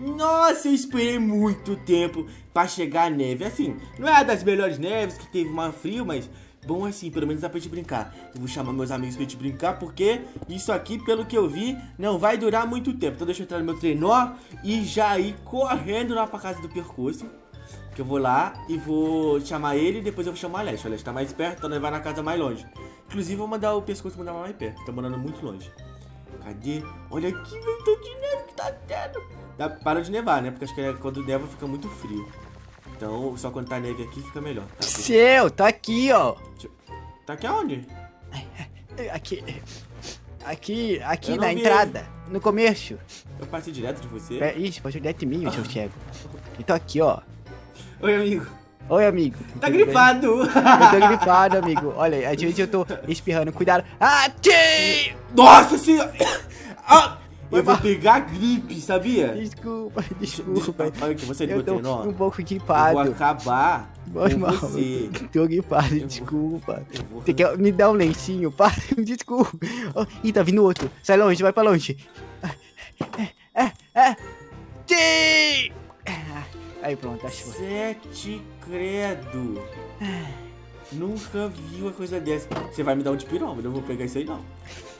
Nossa, eu esperei muito tempo pra chegar a neve. Assim, não é das melhores neves, que teve uma frio, mas bom assim, pelo menos dá pra gente brincar. Eu vou chamar meus amigos pra gente brincar, porque isso aqui, pelo que eu vi, não vai durar muito tempo. Então deixa eu entrar no meu trenó e já ir correndo lá pra casa do percurso. Que eu vou lá e vou chamar ele e depois eu vou chamar o Aleste. O Aleste tá mais perto, então ele vai na casa mais longe. Inclusive, vou mandar o pescoço mandar mais perto. Tá mandando muito longe. Cadê? Olha aqui, velho, tanto de neve que tá tendo. Dá, para de nevar, né? Porque acho que é quando neva fica muito frio. Então, só quando tá neve aqui fica melhor. Tá, Seu, tá aqui, ó. tá aqui aonde? Aqui. Aqui, aqui na entrada, no começo. Eu passei direto de você. É, Ixi, passou direto em mim, seu cego. Então aqui, ó. Oi, amigo. Oi, amigo. Tá Tudo bem? gripado. Eu tô gripado, amigo. Olha, às vezes eu tô espirrando. Cuidado. Ah, tchê! Nossa senhora. Ah, eu vou pegar gripe, sabia? Desculpa, desculpa. Olha que você Eu tô um pouco Eu vou gripado. acabar Foi com mal. você. Tô gripado, Eu desculpa. Vou... Você quer me dar um lencinho? Para, desculpa. Oh, ih, tá vindo outro. Sai longe, vai pra longe. É, é, é. Ah, Aí pronto, achou. Sete credo. Nunca vi uma coisa dessa. Você vai me dar um dipirômetro, eu não vou pegar isso aí não.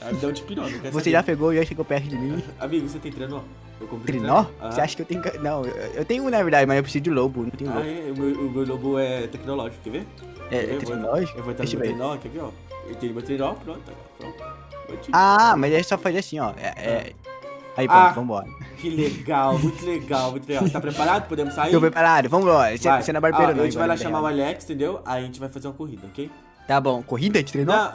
Vai me dar um quer Você saber? já pegou e já chegou perto de mim? Amigo, você tem trenó? Eu comprei Trinó? Ah. Você acha que eu tenho. Não, eu tenho um na verdade, mas eu preciso de lobo, não tenho Ah, lobo. é? O meu, o meu lobo é tecnológico, quer ver? É, Quer ver? é tecnológico? Eu vou entrar no eu meu quer ver, ó? Eu tenho meu trenó, pronto, pronto. Ah, mas é só fazer assim, ó. É, é... Aí Ah. pronto, vambora. Que legal, muito legal, muito legal. Tá preparado? Podemos sair? Tô preparado. Você, Vai. você não é Ó, barbeiro, não. A gente vai lá chamar o Alex, entendeu? Aí a gente vai fazer uma corrida, ok? Tá bom, corrida de treinou? Não,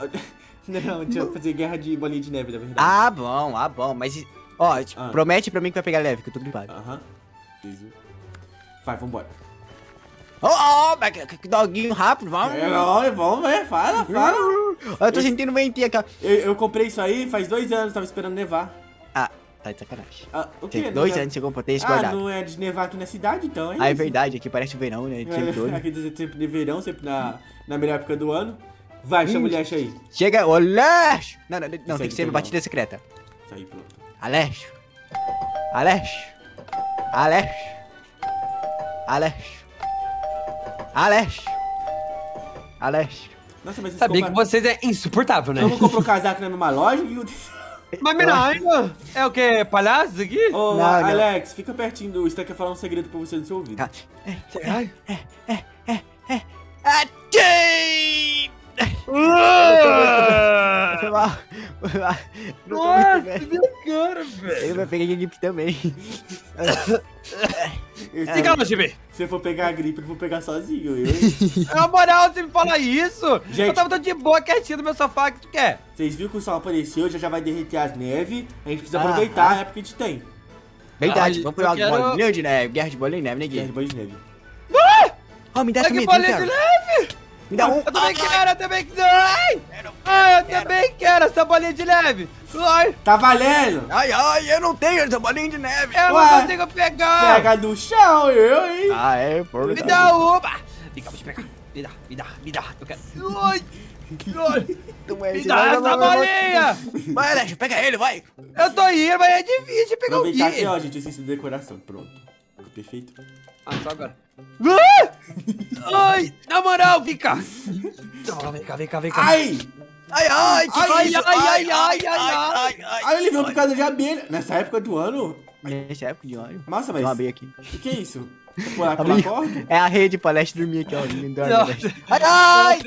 não, a gente vai fazer guerra de bolinha de neve, na verdade. Ah, bom, ah, bom. Mas, ó, Ah. promete pra mim que vai pegar leve, que eu tô gripado. Aham. Isso. Vai, vambora. Ó, ó, mas que, que doguinho rápido, vamos. É, olha, vamos ver, fala, fala. Eu tô sentindo ventinho aqui. Eu, eu comprei isso aí faz dois anos, tava esperando nevar. Ah, tá de sacanagem. Ah, o quê? Tem dois Não é- anos você comprou, tem esse Ah, guardado. não é de nevar aqui na cidade, então, é Ah, é verdade, aqui parece o verão, né? Todo. É, aqui é sempre de verão, sempre na, na melhor época do ano. Vai, chama o. Leste aí. Chega, ô Aleixo! Não, não, não, tem que ser no batida secreta. Isso aí, pronto. Aleixo. Aleixo. Aleixo. Aleixo. Aleixo. Aleixo. Nossa, mas Sabia que vocês é insuportável, né? Não comprou casaco na mesma loja? viu? Mas menino, é o que? Palhaço aqui? Ô, Não, não. Alex, fica pertinho do... Quer falar um segredo pra você no seu ouvido. Tá. Ai. Achei! Foi mal. Foi mal. Não tô Nossa, muito bem. minha cara, velho. Ele vai pegar gripe também. Fica longe, bebê. Se eu for pegar a gripe, eu vou pegar sozinho, eu? Na moral, você me fala isso. Gente. Eu tava todo de boa, quietinho no meu sofá, o que tu quer? Vocês viram que o sol apareceu, já já vai derreter as neves. A gente precisa Ah, aproveitar ah. a época que a gente tem. Verdade, Ai, vamos pegar quero- uma bolinha de neve. Guerra de bolinha de neve, né, Guerra de banho de neve. Ó, me dá É que também, bolinha também de quero. Me dá um. Eu também quero, eu também quero. Ai, Ai, eu também quero essa bolinha de leve. Ai, Tá valendo! Ai, ai, eu não tenho essa bolinha de neve. eu Ué. não consigo pegar. Pega do chão, eu, hein? Ah, é, por Me dá uma. Vem cá, deixa eu pegar. Me dá, me dá, me dá. Eu quero. Ai, ai, me dá essa bolinha. Vai, Alex, pega ele, vai. Eu tô indo, mas é difícil pegar o Aproveitar aqui, Gui. ó, gente, eu esqueci de decoração. Pronto. Perfeito. Ah, só agora. Ah! Ai, na moral, vem cá. Vem cá, vem cá, vem cá. Ai! Ai, ai, que Ai, é ai, ai, ai, ai, ai, ai, ai. Ai, ele viu picada de abelha. Nessa época do ano? Nessa época de óleo. Nossa, Tem uma mas... abelha aqui. O que é isso? Pular pela Abelha. corda? É a rede pra Leste dormir aqui, ó. Ai, ai.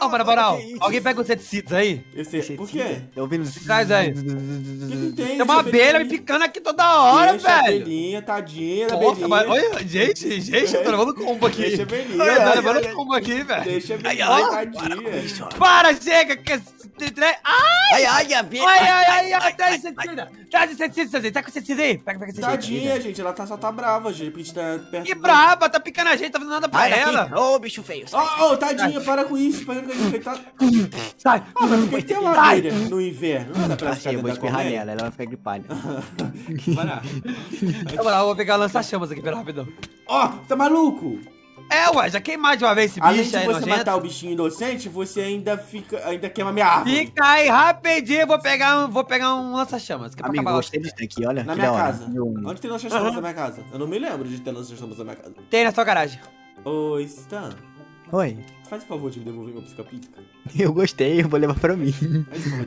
Ó, para alguém pega os inseticidas aí? Eu sei. Por quê? Tô ouvindo os... Traz aí. O que, que tem? Tem uma abelha me picando aqui toda hora, Deixa a velho. abelhinha, tadinha da Nossa, abelhinha. mas olha, gente, gente, eu tô levando combo aqui. Deixa a abelhinha. Ai, Eu tô ai, levando ai, combo aqui, velho. Deixa a Ai, abelhinha, ai, tadinha. Para, chega, que... Ai, Ai, ai, abelha. ai, ai, ai, traz inseticida. Traz inseticida, tá com inseticida aí. Pega, pega inseticida. Tadinha, gente, ela tá, só tá brava, gente, porque a gente tá perto Que brava, tá picando a gente, tá fazendo nada pra Ai, ela. Ô, bicho feio. Ó, tadinha, para com isso, para com Tá... Sai. Ah, mas por que tem uma abelha no inverno? Não dá pra Achei, eu vou espirrar nela, ela vai ficar gripada. Na moral, eu vou pegar lança-chamas aqui, pera rapidão. Ó, tá maluco? É, ué, já queimar de uma vez esse Além bicho de aí, você nojento. matar o bichinho inocente, você ainda fica. ainda queima minha árvore. Fica aí rapidinho, vou pegar um, vou pegar um lança-chamas. que é Amigo, gostei disso aqui, olha. Na que minha hora. casa. Um- Onde tem lança-chamas na minha casa? Eu não me lembro de ter lança-chamas na minha casa. Tem na sua garagem. Oi, Stan. Oi, Faz o favor de me devolver meu pisca-pisca. eu gostei, eu vou levar pra mim.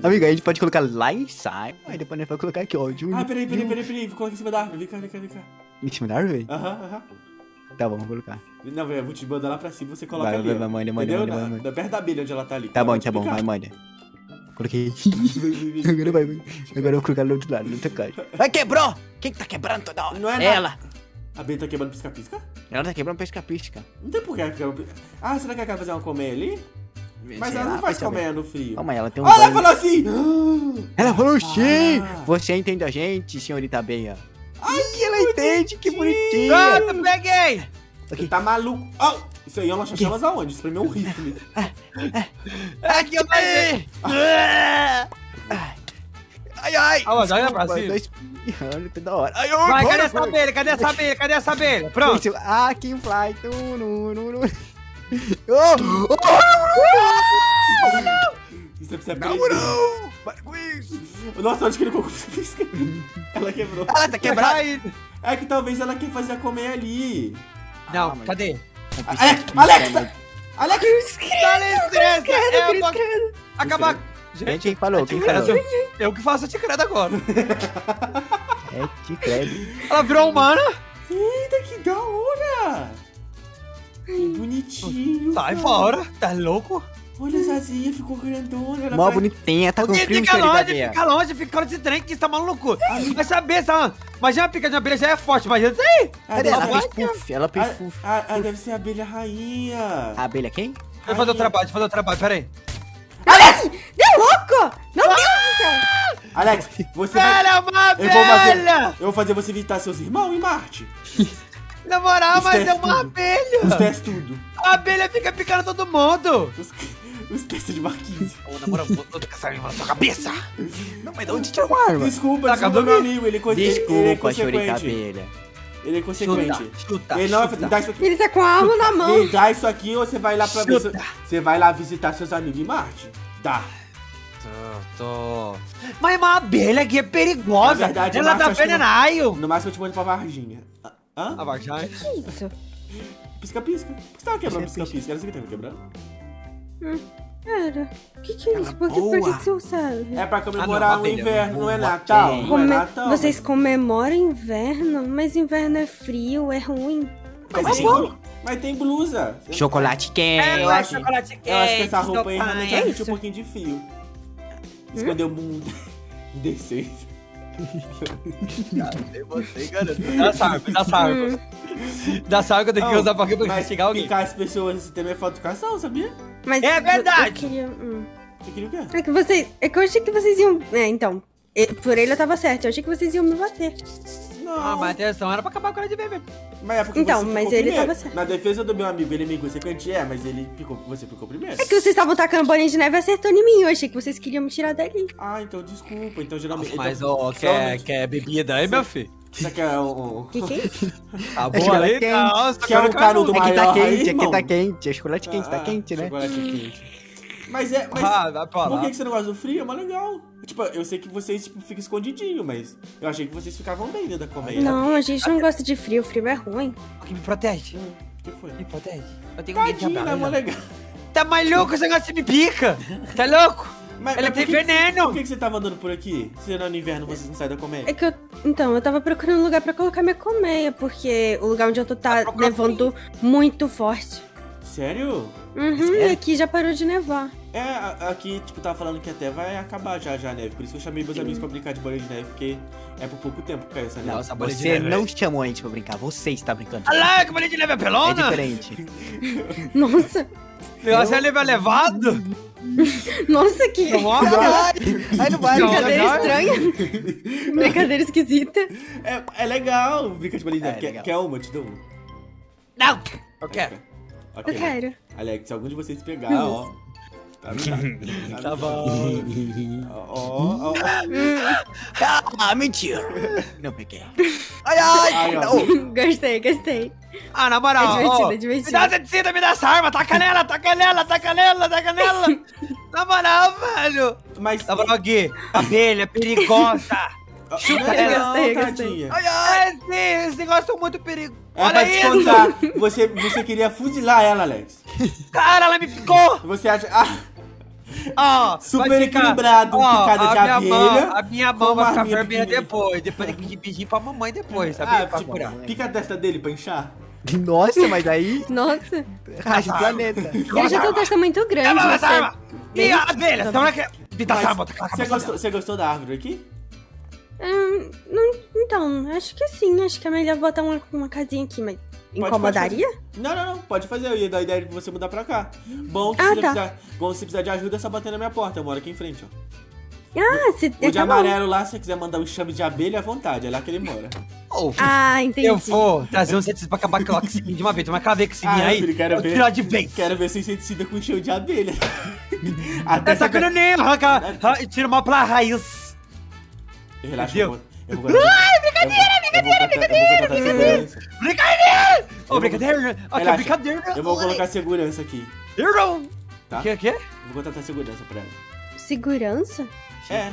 Amigo, a gente pode colocar lá em cima, aí depois a gente vai colocar aqui, ó. de um- Ah, peraí, peraí, peraí, peraí. Vou colocar em cima da árvore. Vem cá, vem cá, vem cá. Em cima da árvore? Aham, aham. Tá bom, vou colocar. Não, velho, eu vou te mandar lá pra cima você coloca Vai, ali. vai, vai, manda, manda, manda, manda. na- Perto da abelha onde ela tá ali. Tá bom, tá bom, vai manda. Coloquei. Agora vai. Agora eu vou colocar no outro lado, no outro caixa. Ai, quebrou! Quem que tá quebrando toda hora? Não é nada. Ela. A abelha tá quebrando pisca-pisca? Ela tá quebrando pisca-pisca. Não tem porquê. que ela- Ah, será que ela quer fazer uma colmeia ali? Mas ela não faz colmeia no frio. Calma aí, ela tem um Olha, ela falou assim! Ela falou sim! Ah. Você entende a gente, senhorita Beia? Ai, ela entende, que bonitinha! Pronto, peguei! Você tá maluco? Ó, isso aí é uma chamas aonde? Isso pra mim é um rifle. Aqui eu peguei! Ai, ai! Ah, mas olha pra cima. Tô espirrando toda hora. Ai, ai, Vai, cadê essa abelha? Cadê essa abelha? Cadê essa abelha? Pronto. Ah, King Fly. Tu, nu, nu, nu. Oh, oh, Isso precisa não, não! Para com isso! Nossa, onde que ele colocou? Ela quebrou. Ela tá quebrada! É que talvez ela quer fazer a colmeia ali. Não, Ah, mas- cadê? Alex, Alex, tá- Alex! Dá licença! Eu vou acabar. Gente, quem falou? Quem falou? Eu, que faço a ticreda agora. É, te credo. Ela virou humana. Eita, que da hora! Que bonitinho. Sai cara. fora. Tá louco? Olha, a Zazinha ficou grandona. Ela Mó vai- bonitinha, tá com frio, fica longe, fica longe, fica longe desse trem que você tá maluco. Vai saber, sabe? Imagina a pica de abelha já é forte, imagina isso aí. Ah, Cadê? deve Ela fez puff, ela fez Ah, puff. ah, ah, deve ser a abelha rainha. A abelha quem? Deixa eu fazer o trabalho, deixa eu fazer o trabalho, pera aí. Alex, você vai... Velha, uma Eu vou fazer... abelha! Eu vou fazer você visitar seus irmãos em Marte. Na moral, Os mas é uma tudo. Os abelha! testes tudo. A abelha fica picando todo mundo! Os, os testes de Marquinhos. Ô, na moral, vou vou caçar na sua cabeça! Não, mas de onde tirou uma arma? Desculpa, Tá desculpa, meu amigo. Ele, é con- ele, ele é Desculpa, consequente. abelha. Ele é consequente. Chuta, chuta, ele não vai chuta. dá isso aqui. Ele tá com a arma na mão. Me dá isso aqui ou você vai lá pra Você vai lá visitar seus amigos em Marte? Dá. Tô, tô. Mas uma abelha aqui é perigosa! Na verdade, Ela dá que não- veneno! No máximo eu te mando pra Varginha. Ah, Hã? A Varginha. Isso. Pisca-pisca. Por que você tava quebrando Pisca-pisca. Era isso que tava quebrando? Cara, o que que é isso? Por que, por que que você serve? É pra Ah, comemorar não, o inverno, não é Natal? Não é Come- Natal? Vocês comemoram inverno? Mas inverno é frio, é ruim. Mas, tem, assim? mas tem blusa. Chocolate quente. É, eu é acho- chocolate Eu acho que essa quente, roupa aí seu realmente É um pouquinho de frio. Escondeu muito. Indecente. Você, garoto. Dá sarco, dá sarco. Hum. Dá sarco, eu tenho que usar pra quê? Pra Mas investigar alguém. picar as pessoas esse tema é falta de educação, sabia? Mas É eu- verdade. Eu queria, hum. Você queria o quê? É que vocês. É que eu achei que vocês iam. É, então. Por ele eu tava certo. Eu achei que vocês iam me bater. Não. Ah, mas atenção era pra acabar com ela de bebê. Mas é porque Então, você mas ficou ele primeiro. tava certo. Na defesa do meu amigo, ele me consequente é, mas ele picou, você picou primeiro. É que vocês estavam tacando bolinha de neve e acertou em mim. Eu achei que vocês queriam me tirar dali. Ah, então desculpa. Então geralmente. Mas, então, ó, quer, geralmente- quer bebida aí, meu filho? Você quer um. um- Que que é isso? Tá É bom aí? quente. Nossa, Quer um eu canudo quero- É que tá maior quente, aí, é que tá quente. É chocolate quente, tá Ah, quente, né? Chocolate quente. Mas é. Mas Ah, por que que você não gosta do frio? É mais legal. Tipo, eu sei que vocês tipo, ficam escondidinho, mas eu achei que vocês ficavam bem dentro da colmeia. Não, a gente não gosta de frio. Frio é ruim. Que me protege. Hum, O que foi? Me protege. Eu tenho um guia de Tadinho, né? abelha. Mó legal. Tá maluco? Esse negócio me pica. Tá louco? Mas, Ela mas tem por que- veneno. Por que, que você tava andando por aqui? Se no inverno vocês não saem da colmeia? É que eu. Então, eu tava procurando um lugar pra colocar minha colmeia, porque o lugar onde eu tô tá procurando nevando muito forte. Sério? Uhum, e Sério? aqui já parou de nevar. É, aqui, tipo, tava falando que até vai acabar já, já a neve. Por isso que eu chamei meus amigos pra brincar de bolinha de neve, porque é por pouco tempo que cai essa neve. Nossa, bolinha de Você neve. não chamou a gente pra brincar, você está brincando. Olha lá, que bolinha de neve é É pelona. diferente. Nossa, O negócio é neve levado. nossa, que. Ai, não vai, Não, brincadeira não. estranha. brincadeira esquisita. É, é legal brincar de bolinha de É, neve. quer, legal. quer uma? Eu te dou uma. Não. Eu quero. Ok. Eu quero. Alex, se algum de vocês pegar, ó. Tá. Tá bom. Ó, ó, ó. Ah, mentira. Não peguei. Ai, ai. Ai, não. Gostei, gostei. Ah, na moral. É divertido, ó, é divertido. Me dá essa descida, me dá essa arma. Taca nela, taca nela, taca nela, taca nela. na moral, velho. Mas. Na moral, Gui. Abelha perigosa. Chuta Gostei, ela, gostei. Ai, ai. Esse negócio é muito perigoso. É Olha pra te isso. contar. Você, você queria fuzilar ela, Alex. Cara, ela me picou. Você acha. Ah, Ó, Super vai ficar- equilibrado, ó, picada de a minha abelha, Mão, a minha mão vai ficar vermelha depois. Depois tem que pedir pra mamãe depois, ah, sabe? pra tipo, curar. pica a testa dele pra inchar. Nossa, mas daí Nossa. racha o planeta. Ele já tem um testa muito grande. Você... arma. E a abelha, então é tá Você gostou, você gostou da árvore aqui? Hum, não, então, acho que sim. Acho que é melhor botar uma, uma casinha aqui, mas Pode incomodaria? Não, não, não. Pode fazer. Eu ia dar a ideia de você mudar pra cá. Bom que Ah, se, você tá. precisar, bom, se você precisar de ajuda, é só bater na minha porta. Eu moro aqui em frente, ó. Ah, se... O de tá bom. amarelo lá, se você quiser mandar um chame de abelha, à vontade. É lá que ele mora. Ah, entendi. Eu vou trazer um inseticida pra acabar com o Oxigin de uma vez. Toma aquela esse Ah, aí. filho, quero ver. tirar de vez. Quero ver se inseticida com chão de abelha. Até É sacaneio, arranca, arranca- tira uma pra raiz. Relaxa, eu vou. Eu vou Ai, brincadeira, brincadeira, brincadeira. Eu segurança. Brincadeira! Ô, brincadeira! Que Relaxa. brincadeira! Eu vou colocar segurança aqui, Não! tá? O que, o que? Eu vou contratar segurança pra ela. Segurança? É.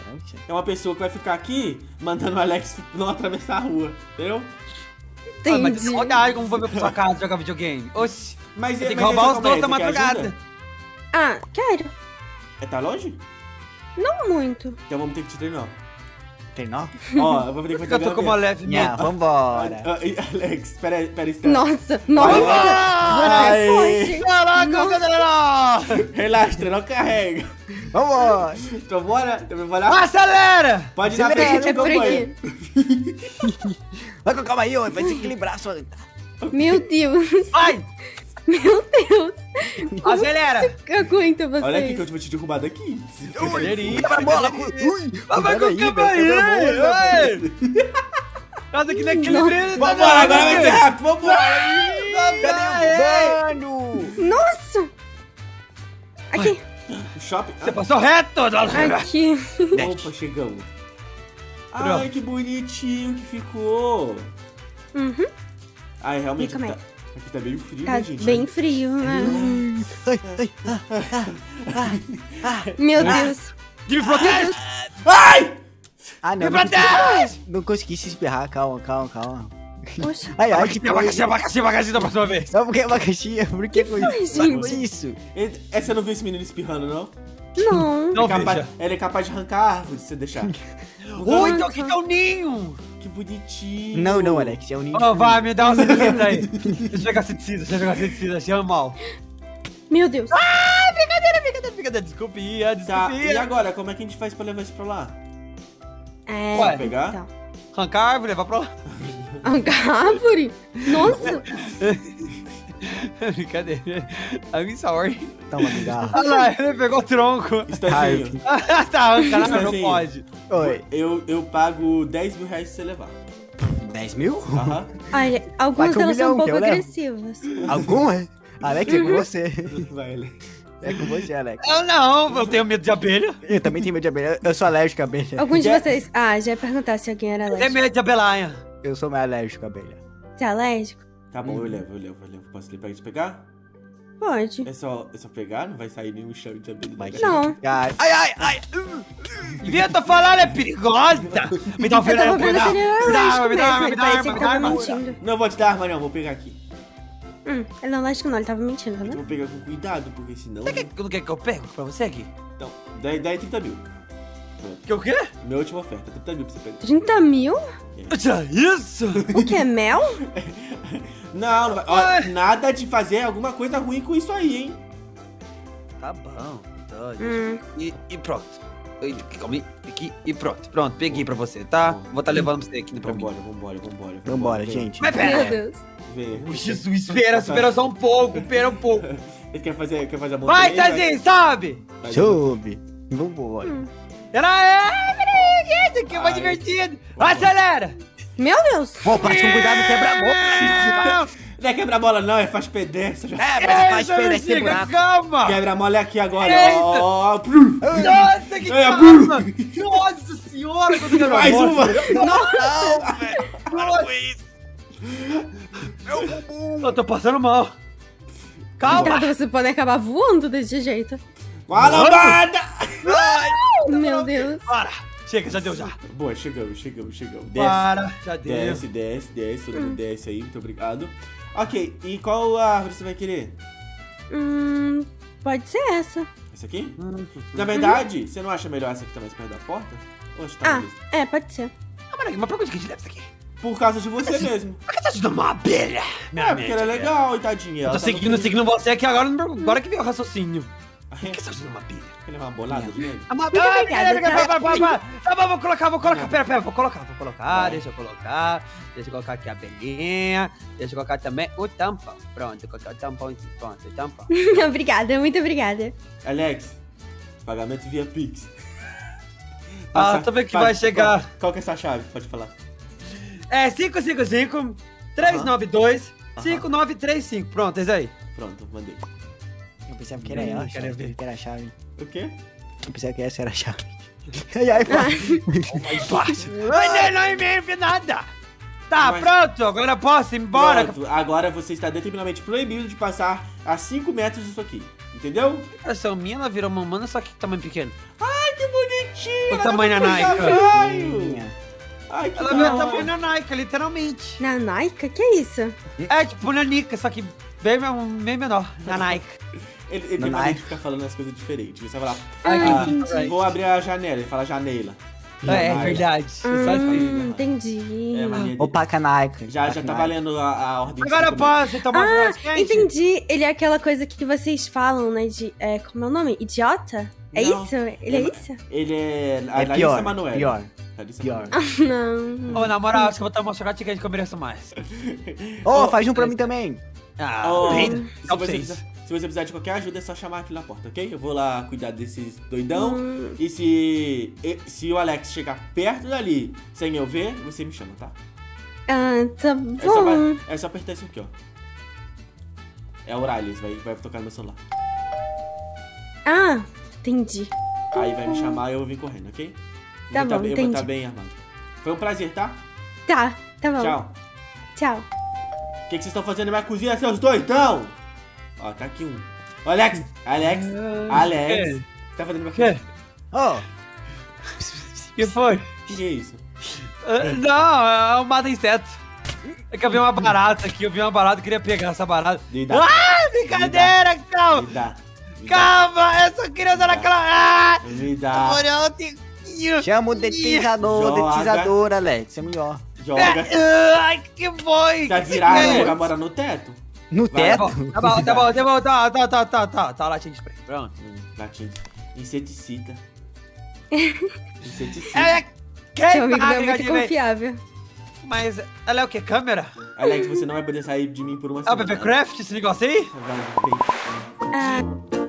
É uma pessoa que vai ficar aqui mandando o Alex não atravessar a rua, entendeu? Ah, mas Entendi. tem saudade como vou ver pra sua casa jogar videogame. Oxi, Mas eu tenho que roubar essa os é? dois da madrugada. Ah, quero. É, tá longe? Não muito. Então vamos ter que te treinar. Treinou? Ó, eu vou ter que fazer eu tô com uma leve Nha, medo? vambora. Ah, Alex, pera, pera, espera. Nossa, nossa. Ai. Você. Caraca, Nossa. galera! Relaxa, treinar carrega. Vambora. Então bora, então bora. Acelera! Pode acelera, frente, É aqui. Vai com calma aí, ó. Vai desequilibrar sua... Meu Deus. Vai! Meu Deus. Acelera! Eu aguento vocês. Olha aqui que eu vou te derrubar daqui. Quebra a bola. Ui, Vai com aí, o velho, quebra a bola, velho. camarim! Nada aqui naquele brilho. Vambora, agora vai ser rápido, vambora. Cadê o mano? Nossa. Aqui. O shopping. Você passou reto! Aqui. Opa, chegamos. Ai, que bonitinho que ficou. Uhum. Ai, realmente E como é? tá, aqui tá bem frio, Tá né, gente? bem frio, né? Ai, ai. Meu Deus. Me protege! Ai! Ah, não. Me Não consegui, protege! não consegui se espirrar. Calma, calma, calma. Poxa. Ai, ai, que Abacaxi, abacaxi, abacaxi, abacaxi da próxima vez! Não, porque é abacaxi. Por que foi foi, isso? gente? Foi isso? Ele- é, Você não viu esse menino espirrando, não? Não. Não Ele é capaz, ele é capaz de arrancar a árvore se você deixar. Oi, então aqui tá o ninho! Que bonitinho. Não, não, Alex. É o ninho. Ó, vai, me dá um inseticida aí. Deixa eu jogar inseticida, deixa eu jogar inseticida, achei mal. Meu Deus. Brincadeira, brincadeira, brincadeira, desculpia, Tá, e agora, como é que a gente faz pra levar isso pra lá? É. Ué, pegar? Então. Arrancar a árvore, levar pra lá. A árvore? Nossa. Brincadeira. I'm sorry. Toma, cigarro. Olha lá, ele pegou o tronco. Estazinho, tá, arrancando, não Estazinho. pode. Oi. eu, eu pago 10 mil reais se você levar. 10 mil? Aham. Olha, algumas um delas são um pouco eu agressivas. Alguma? Alex, é com você. Vai, Alex. É com você, Alex. Eu não, eu tenho medo de abelha. Eu também tenho medo de abelha. Eu sou alérgico à abelha. Alguns de vocês. Ah, já ia perguntar se alguém era Tenho alérgico. medo de abelhanha. Eu sou mais alérgico à abelha. Você é alérgico? Tá bom, eu levo, eu levo, eu levo. Posso pegar de pegar? Pode. É só, é só pegar? Não vai sair nenhum chão de abelha. Não. Ai, ai, ai. ai. Inventa falar, ela é perigosa. Me dá um me Me alérgico arma, me dá mesmo. me dá que me dá tava arma. mentindo. Não vou te dar arma, não. Vou pegar aqui. Hum, ele não é alérgico não, ele tava mentindo, tá Eu vou pegar com cuidado, porque senão... Você quer, não quer que eu pego pra você aqui? Então, daí, daí 30 mil. Que o quê? Minha última oferta, 30 mil pra você pegar. 30 mil? Já isso? O que é mel? Não, não vai. Ó, nada de fazer alguma coisa ruim com isso aí, hein? Tá bom. Então, Hum. e, e pronto. Calma aí, aqui e pronto. Pronto, peguei pra você, tá? Vou tá levando pra você aqui pra mim. Vambora, vambora, vambora. Vambora, gente. Mas Meu pera. Deus. Vem. Ô, Jesus, espera, espera só um pouco, espera um pouco. Ele quer fazer, quer fazer a montanha? Vai, Tazinho, sobe! Vai, Soube. Vambora. Ela é, Isso aqui é mais Ai. divertido. Acelera! Meu Deus. Pô, parte com cuidado, quebra a boca. Não é quebra-bola, não, é faz pedestre. É, mas faz pedestre bexiga, buraco. Calma! Quebra-mola é aqui agora, Eita. ó. ó. Nossa, que É, calma! Nossa senhora, quanto que Mais uma. Não, velho. Para com isso. Eu tô passando mal. Calma. Você pode acabar voando desse jeito. Com a lambada! Meu Deus. Para. Chega, já deu já. Boa, chegamos, chegamos, chegamos. Desce. Para, já deu. Desce, desce, desce, todo mundo desce aí, muito obrigado. Ok, e qual árvore você vai querer? Hum, pode ser essa. Essa aqui? Hum. Na verdade, você não acha melhor essa que tá mais perto da porta? Ou acho que tá Ah, lista? é, pode ser. Ah, Maravilha, uma pergunta que a gente deve isso aqui. Por causa de você mesmo. Por que tá ajudando uma abelha? Minha É, porque ela é legal, tadinha. Eu Ela tô tá seguindo, seguindo você aqui agora, agora que veio o raciocínio. Por que você tá ajudando uma abelha? levar uma bolada? Ah, ah, obrigada, tá? bom, vou colocar, vou colocar. Pera, pera, vou colocar, vou colocar. Vai. Deixa eu colocar. Deixa eu colocar aqui a abelhinha. Deixa eu colocar também o tampão. Pronto, coloquei o tampão aqui. Pronto, o tampão. obrigada, muito obrigada. Alex, pagamento via Pix. Ah, tô vendo que vai chegar. Qual, qual que é essa chave? Pode falar. É 555 392 5935. Pronto, é isso aí. Pronto, mandei. Eu pensava que era ela, que era a chave. O quê? Eu pensava que essa era a chave. Ai, ai, pai. Mas não me nada. Tá, Mas- pronto. Agora eu posso ir embora. Pronto, agora você está determinadamente proibido de passar a 5 metros disso aqui. Entendeu? Essa minha, ela virou uma humana, só que tamanho pequeno. Ai, que bonitinho! O ela tamanho tá da Nike. Ai, que Ela virou tamanho na Nike, literalmente. Na Nike? Que é isso? É tipo nanica, só que bem, bem menor. Na Nike. Ele, ele tem mania de ficar falando as coisas diferentes. Você vai falar, Ah, ah, entendi. vou abrir a janela. Ele fala janela. É, é Janela. verdade. Hum, falando. entendi. É, mania dele. Opa, canaca. Já, já tá valendo a, a ordem de Agora metros. posso tomar Ah, entendi. Ele é aquela coisa que vocês falam, né? De. É, como é o nome? Idiota? É Não. isso? Ele é É- isso? Ele é. A É Larissa pior, Manoela. pior, Larissa pior. Não. Ô, na moral, acho que eu vou tomar um chocolate quente que eu mereço mais. Ô, Ô, faz um pra mim também. Ah, bem, se, você vocês. precisar, se você precisar de qualquer ajuda, é só chamar aqui na porta, ok? Eu vou lá cuidar desses doidão. Hum, E se, se o Alex chegar perto dali sem eu ver, você me chama, tá? ah, tá É só, bom. é só apertar isso aqui, ó. É o Orales, vai, vai tocar no meu celular. Ah, entendi. Aí vai me chamar e eu vou vir correndo, ok? Tá eu vou bom, eu vou entendi. estar bem armado. Foi um prazer, tá? Tá, tá bom. Tchau. Tchau. O que, que vocês estão fazendo na minha cozinha, seus doidão? Ó, tá aqui um. Ô, Alex, Alex, Alex. O que você tá fazendo na minha Quê? cozinha? Ô, que foi? O que, que é isso? Ah, Não, é um mata-inseto. É que eu vi uma barata aqui, eu vi uma barata queria pegar essa barata. Ah, brincadeira, calma! Me dá. Me dá. Calma, eu só queria usar aquela... Ah! Me dá. Moral, tem... chama o detetizador, Joga. detetizador, Alex. É melhor. Joga. Ai, que foi? Tá Que virado, que é? jogar mora no teto? No Vai, Tá teto? bom, tá bom, tá bom, tá bom, tá, tá, tá, tá, tá, tá, latinha de spray, pronto. Hum, latinha. Inseticida. Inseticida. É, Seu amigo não é que muito confiável. Mas ela é o quê? Câmera? Alex, você não vai poder sair de mim por uma É o semana. Papercraft, esse negócio aí? Vai, vem.